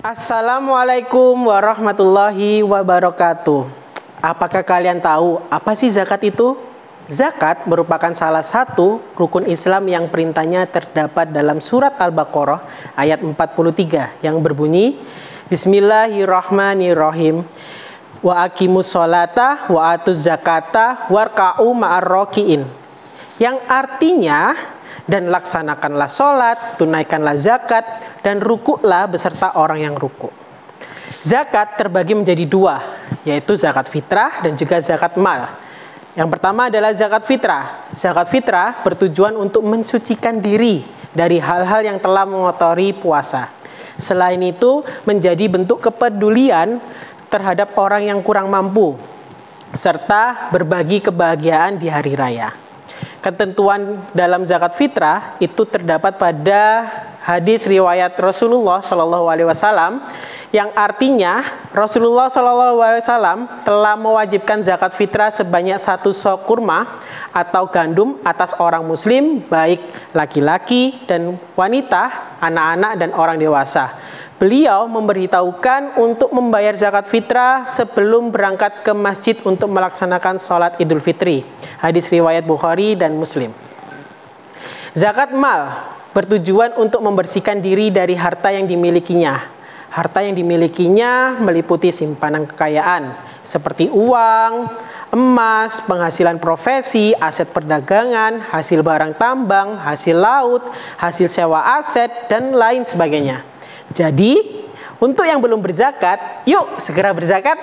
Assalamualaikum warahmatullahi wabarakatuh. Apakah kalian tahu apa sih zakat itu? Zakat merupakan salah satu rukun Islam yang perintahnya terdapat dalam surat Al-Baqarah ayat 43 yang berbunyi Bismillahirrahmanirrahim wa aqimus sholata wa atuz zakata warka'u ma'ar yang artinya dan laksanakanlah sholat, tunaikanlah zakat, dan rukuklah beserta orang yang ruku. Zakat terbagi menjadi dua, yaitu zakat fitrah dan juga zakat mal. Yang pertama adalah zakat fitrah. Zakat fitrah bertujuan untuk mensucikan diri dari hal-hal yang telah mengotori puasa. Selain itu, menjadi bentuk kepedulian terhadap orang yang kurang mampu, serta berbagi kebahagiaan di hari raya ketentuan dalam zakat fitrah itu terdapat pada hadis riwayat Rasulullah Shallallahu Alaihi Wasallam yang artinya Rasulullah Shallallahu Alaihi Wasallam telah mewajibkan zakat fitrah sebanyak satu sok kurma atau gandum atas orang muslim baik laki-laki dan wanita, anak-anak dan orang dewasa beliau memberitahukan untuk membayar zakat fitrah sebelum berangkat ke masjid untuk melaksanakan sholat idul fitri. Hadis riwayat Bukhari dan Muslim. Zakat mal bertujuan untuk membersihkan diri dari harta yang dimilikinya. Harta yang dimilikinya meliputi simpanan kekayaan seperti uang, emas, penghasilan profesi, aset perdagangan, hasil barang tambang, hasil laut, hasil sewa aset, dan lain sebagainya. Jadi, untuk yang belum berzakat, yuk segera berzakat